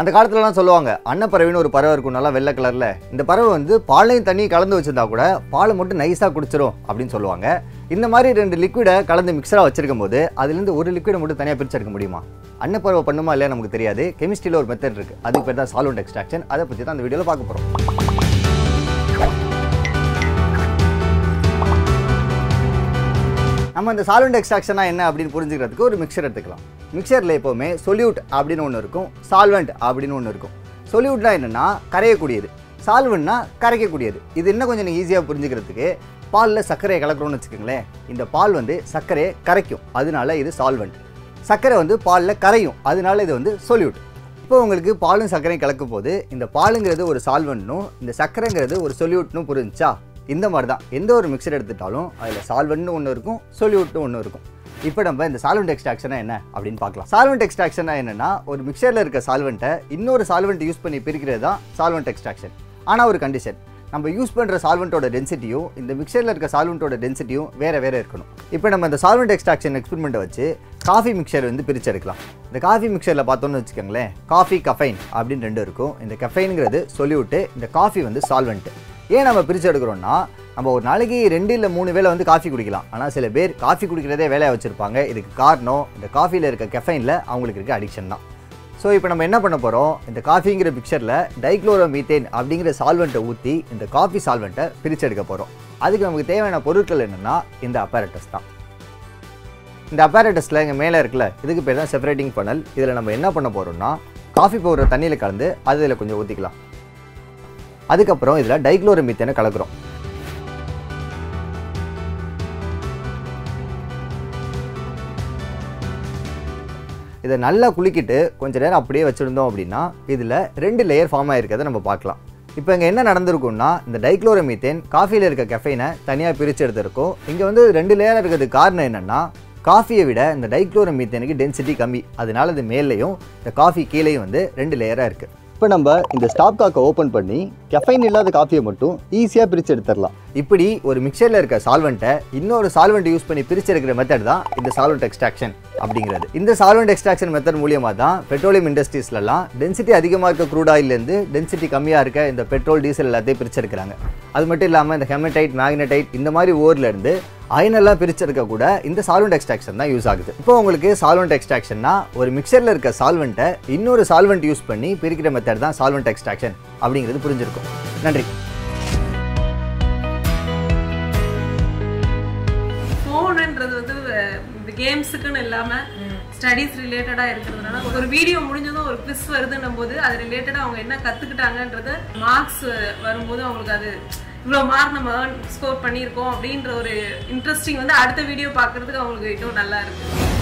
அந்த காலத்துலலாம் சொல்லுவாங்க அன்னப்பறவைன்னு ஒரு பறவை இருக்கும் நல்லா வெள்ளை கலரில் இந்த பறவை வந்து பாலையும் தண்ணியும் கலந்து வச்சிருந்தா கூட பாலை மட்டும் நைஸாக குடிச்சிரும் அப்படின்னு சொல்லுவாங்க. இந்த மாதிரி ரெண்டு லிக்விடை கலந்து மிக்சராக வச்சிருக்கும் போது அதுலேருந்து ஒரு லிக்விடை மட்டும் தனியாக பிரிச்செடுக்க முடியுமா? அன்னப்பறவை பண்ணுமா இல்லையா நமக்கு தெரியாது. கெமிஸ்ட்ரியில் ஒரு மெத்தட் இருக்குது அதுக்கு பேர் தான் சால்வெண்ட் எக்ஸ்ட்ராக்ஷன் அதை பற்றி தான் அந்த வீடியோவில் பார்க்க போகிறோம் நம்ம இந்த சால்வெண்ட் எக்ஸ்ட்ராக்ஷனா என்ன அப்படின்னு புரிஞ்சுக்கிறதுக்கு ஒரு மிக்சர் எடுத்துக்கலாம். மிக்சரில் எப்போவுமே சொல்யூட் அப்படின்னு ஒன்று இருக்கும் சால்வெண்ட் அப்படின்னு ஒன்று இருக்கும். சொல்யூட்னா என்னென்னா கரையக்கூடியது. சால்வெண்ட்னா கரைக்கக்கூடியது. இது இன்னும் கொஞ்சம் நீங்கள் ஈஸியாக புரிஞ்சுக்கிறதுக்கு பாலில் சர்க்கரையை கலக்கிறோம்னு வச்சுக்கோங்களேன். இந்த பால் வந்து சர்க்கரையை கரைக்கும். அதனால இது சால்வெண்ட் சர்க்கரை வந்து பாலில் கரையும். அதனால இது வந்து சொல்யூட் இப்போ உங்களுக்கு பாலும் சர்க்கரையும் கலக்கும் போது இந்த பாலுங்கிறது ஒரு சால்வெண்ட்னும் இந்த சர்க்கரைங்கிறது ஒரு சொல்யூட்னும் புரிஞ்சுச்சா? இந்த மாதிரி தான். எந்த ஒரு மிக்சர் எடுத்துட்டாலும் அதில் சால்வெண்ட்னு ஒன்று இருக்கும் சொல்யூட்னு ஒன்று இருக்கும். இப்போ நம்ம இந்த சால்வெண்ட் எக்ஸ்ட்ராக்ஷனா என்ன அப்படின்னு பார்க்கலாம். சால்வெண்ட் எக்ஸ்ட்ராக்ஷனா என்னன்னா ஒரு மிக்சரில் இருக்க சால்வெண்ட்டை இன்னொரு சால்வெண்ட் யூஸ் பண்ணி பிரிக்கிறது தான் சால்வெண்ட் எக்ஸ்ட்ராக்ஷன் ஆனால் ஒரு கண்டிஷன் நம்ம யூஸ் பண்ணுற சால்வெண்ட்டோட டென்சிட்டியும் இந்த மிக்சரில் இருக்க சால்வெண்ட்டோட டென்சிட்டியும் வேறு வேறு இருக்கணும். இப்போ நம்ம இந்த சால்வெண்ட் எக்ஸ்ட்ராக்ஷன் எக்ஸ்பெரிமெண்ட்டை வச்சு காஃபி மிக்சர் வந்து பிரித்து எடுக்கலாம் இந்த காஃபி மிக்சரில் பார்த்தோம்னு வச்சுக்கோங்களேன் காஃபி கஃபைன் அப்படின்னு ரெண்டு இருக்கும். இந்த கஃபைனுங்கிறது சொல்யூட்டு இந்த காஃபி வந்து சால்வெண்ட்டு ஏன் நம்ம பிரித்து எடுக்கிறோன்னா நம்ம ஒரு நாளைக்கு ரெண்டு இல்லை மூணு வேளை வந்து காஃபி குடிக்கலாம். ஆனால் சில பேர் காஃபி குடிக்கிறதே வேலையாக வச்சுருப்பாங்க. இதுக்கு காரணம் இந்த காஃபியில் இருக்க கெஃபைனில் அவங்களுக்கு இருக்க அடிக்ஷன் தான். ஸோ இப்போ நம்ம என்ன பண்ண போகிறோம் இந்த காஃபிங்கிற பிக்சரில் டைக்ளோரோ மீத்தேன் அப்படிங்கிற சால்வெண்ட்டை ஊற்றி இந்த காஃபி சால்வெண்ட்டை பிரித்து எடுக்க போகிறோம் அதுக்கு நமக்கு தேவையான பொருட்கள் என்னென்னா இந்த அப்பேரட்டஸ் தான். இந்த அப்பேரட்டஸில் இங்கே மேலே இருக்குல்ல இதுக்கு பேர் தான் செப்பரேட்டிங் பண்ணல் இதில் நம்ம என்ன பண்ண போகிறோம்னா காஃபி பவுடர் தண்ணியில் கலந்து அது இதில் கொஞ்சம் ஊற்றிக்கலாம் அதுக்கப்புறம் இதில் டைக்ளோரோ மீத்தேனை கலக்கிறோம். இதை நல்லா குலுக்கிட்டு கொஞ்ச நேரம் அப்படியே வச்சுருந்தோம் அப்படின்னா இதில் ரெண்டு லேயர் ஃபார்ம் ஆகிருக்கிறத நம்ம பார்க்கலாம். இப்போ இங்கே என்ன நடந்திருக்கும்னா இந்த டைக்ளோரமீத்தேன் காஃபியில் இருக்க கெஃபைனை தனியாக பிரித்து எடுத்திருக்கும். இங்கே வந்து ரெண்டு லேயர் இருக்கிறதுக்கு காரணம் என்னென்னா காஃபியை விட இந்த டைக்ளோரமீத்தேனுக்கு டென்சிட்டி கம்மி. அதனால இது மேலேயும் இந்த காஃபி கீழேயும் வந்து ரெண்டு லேயராக இருக்குது இப்போ நம்ம இந்த ஸ்டாப் காக்கை ஓப்பன் பண்ணி கெஃபைன் இல்லாத காஃபியை மட்டும் ஈஸியாக பிரித்து எடுத்துடலாம். இப்படி ஒரு மிக்சரில் இருக்க சால்வெண்ட்டை இன்னொரு சால்வெண்ட் யூஸ் பண்ணி பிரித்து எடுக்கிற மெத்தட் தான் இந்த சால்வெண்ட் எக்ஸ்ட்ராக்ஷன் அப்படிங்கிறது இந்த சால்வெண்ட் எக்ஸ்ட்ராக்ஷன் மெத்தட் மூலியமாக தான் பெட்ரோலியம் இண்டஸ்ட்ரீஸ்லலாம் டென்சிட்டி அதிகமாக இருக்க க்ரூட் ஆயிலேருந்து டென்சிட்டி கம்மியாக இருக்க இந்த பெட்ரோல் டீசல் எல்லாத்தையும் பிரிச்சிருக்கிறாங்க. அது மட்டும் இல்லாமல் இந்த ஹெமடைட் மேக்னடைட் இந்த மாதிரி ஓர்லேருந்து அயனெல்லாம் பிரிச்சிருக்க கூட இந்த சால்வெண்ட் எக்ஸ்ட்ராக்ஷன் தான் யூஸ் ஆகுது. இப்போ உங்களுக்கு சால்வெண்ட் எக்ஸ்ட்ராக்ஷன்னா ஒரு மிக்சரில் இருக்க சால்வெண்ட்டை இன்னொரு சால்வெண்ட் யூஸ் பண்ணி பிரிக்கிற மெத்தட் தான் சால்வெண்ட் எக்ஸ்ட்ராக்ஷன் அப்படிங்கிறது புரிஞ்சிருக்கும். நன்றி. இந்த கேம்ஸுக்குன்னு இல்லாம ஸ்டடீஸ் ரிலேட்டடா இருக்கிறதுனால ஒரு வீடியோ முடிஞ்சதும் ஒரு குவிஸ் வருதுன்னும் போது அது ரிலேட்டடா அவங்க என்ன கற்றுக்கிட்டாங்கன்றது மார்க்ஸ் வரும்போது அவங்களுக்கு அது இவ்வளவு மார்க் நம்ம ஸ்கோர் பண்ணியிருக்கோம் அப்படின்ற ஒரு இன்ட்ரெஸ்டிங் வந்து அடுத்த வீடியோ பார்க்குறதுக்கு அவங்களுக்கு இன்னும் நல்லா இருக்குது